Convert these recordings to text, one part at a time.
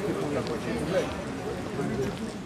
Thank you.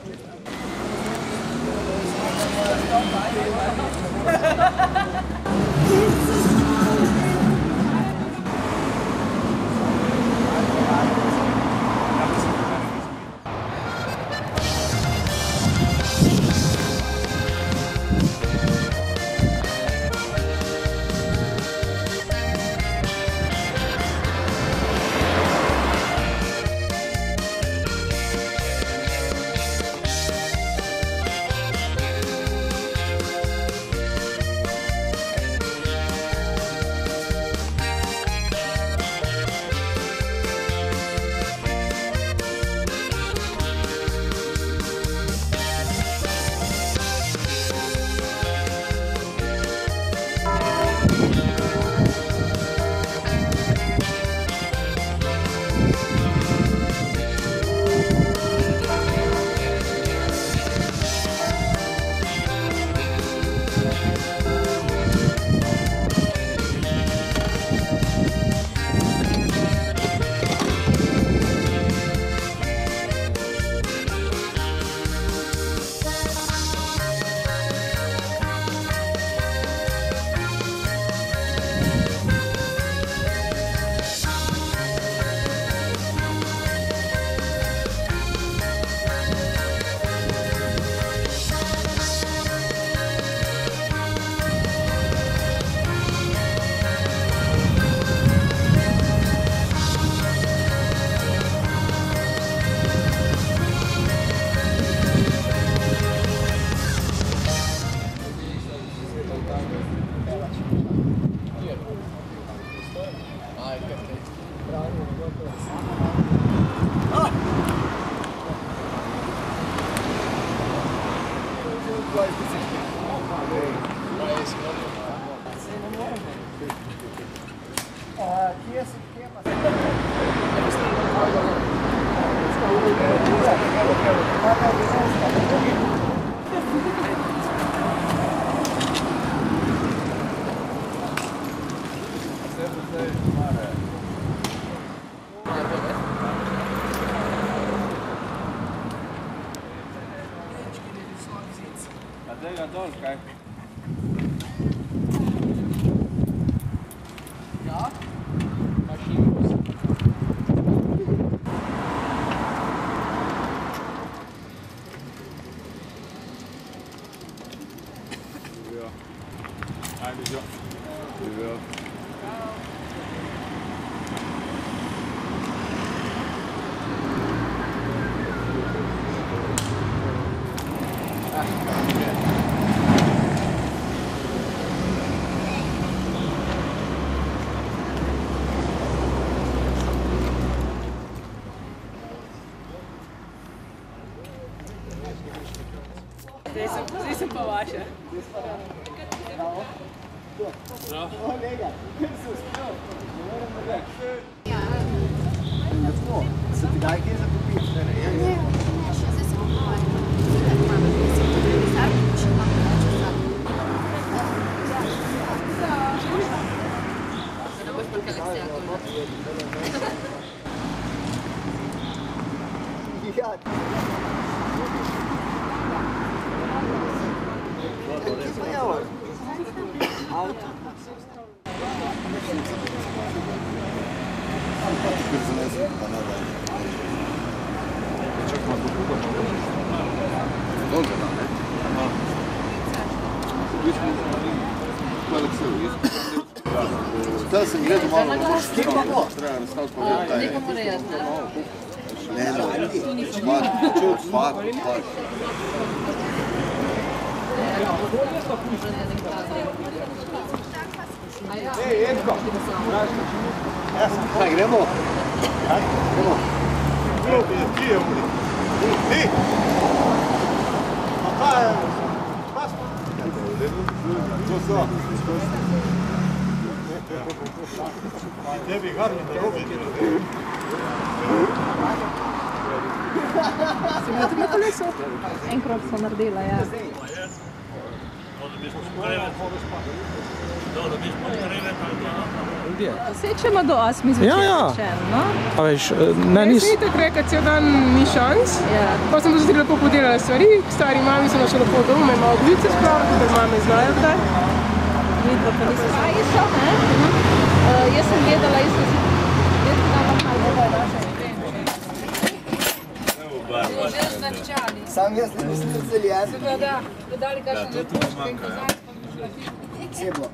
They got those guys. Zdaj sem pa vaša. Se ti daj kje za popiti? Ja. Da se gledam malo, kje pa bo? Treba nastaviti povedati, da je. Nekaj mora jaz. Ne, ne, ne. Pač, pač, pač. Ej, Edko. Kaj, gremo? Gremo. Enkrat so naredila, ja. Sečemo do 8 zvečer. Ja, ja. večer, No? A veš, eh, ne, Nis... Ni tako rekel, cel dan ni šans. Ja. Pa sem tudi lepo podelala stvari, stari mami sem šla lepo doma, me malo glice spravila, ker mame znajo kdaj. Vidva pa niso. A, isto, ne? Uh, jaz sem gledala, jaz sem zmehčali. Sam jaz ne mislim celjan. Seveda, da dali kakšne lepočke in kozarsko. Vse bo.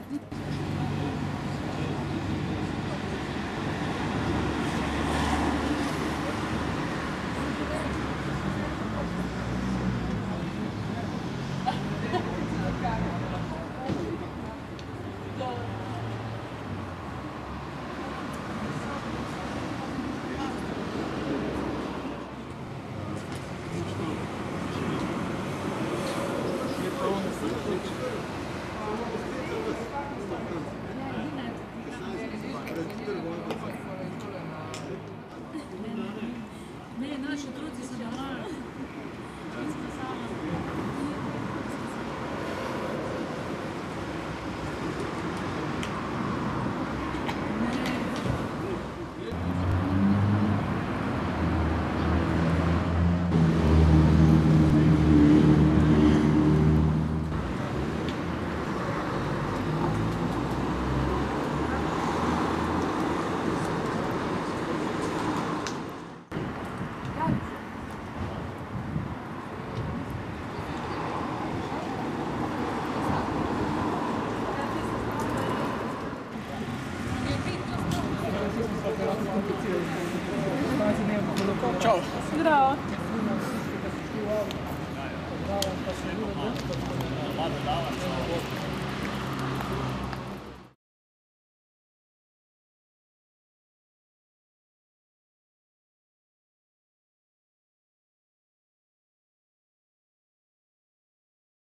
it all.